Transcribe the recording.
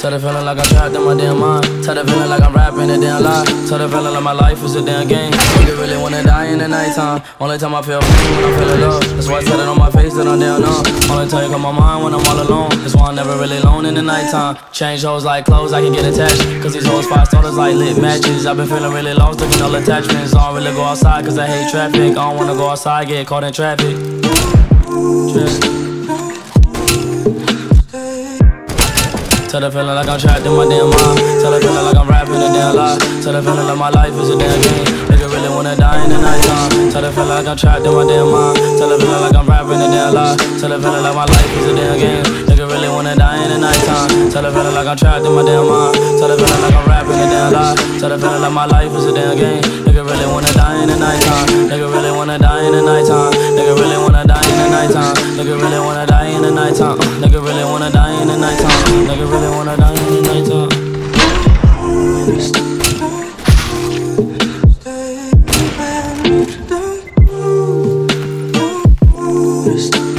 Tell the feeling like I'm trapped in my damn mind. Tell the feeling like I'm rapping a damn lie. Tell the feeling like my life is a damn game. Nigga really wanna die in the nighttime. Only time I feel pain when I'm feeling love. That's why I tell it on my face that I'm down on. Only time you come my mind when I'm all alone. That's why I'm never really alone in the nighttime. Change hoes like clothes, I can get attached. Cause these hoes five starters like lit matches. I've been feeling really lost, looking all attachments. I don't really go outside cause I hate traffic. I don't wanna go outside, get caught in traffic. Traffic. Tell the feeling like I'm trapped in my damn mind. Tell the feeling like I'm rapping a damn lie. Tell the feeling like my life is a damn game. Nigga really wanna die in the nighttime. Tell the feeling like I'm trapped in my damn mind. Tell the feeling like I'm rapping a damn lie. Tell the feeling like my life is a damn game. Nigga really wanna die in the nighttime. Tell the feeling like I'm trapped in my damn mind. Tell the feeling like I'm rapping a damn lie. Tell the feeling like my life is a damn game. Nigga really wanna die in the nighttime. Nigga really wanna die in the nighttime. Nigga really wanna nighttime. Nigga really wanna die in the nighttime. Nigga really wanna die in the nighttime. Stay